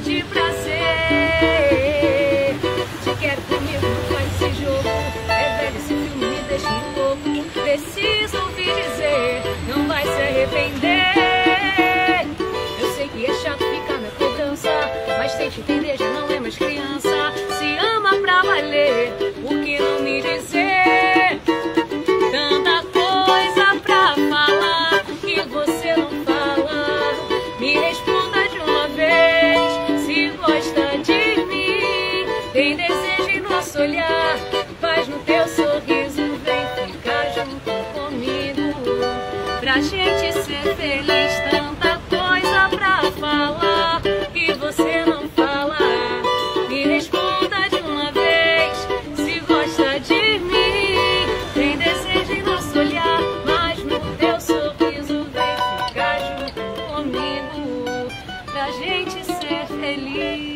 de prazer. Te quero comigo, não faz esse jogo. É velho esse filme, me deixa louco. Preciso ouvir dizer, não vai se arrepender. Eu sei que é chato ficar na cobrança, mas tem que entender, já não é mais criança. Olhar, paz no teu sorriso, vem ficar junto comigo. Pra gente ser feliz, tanta coisa pra falar que você não fala. Me responda de uma vez se gosta de mim. Tem desejo em nosso olhar, mas no teu sorriso vem ficar junto comigo. Pra gente ser feliz.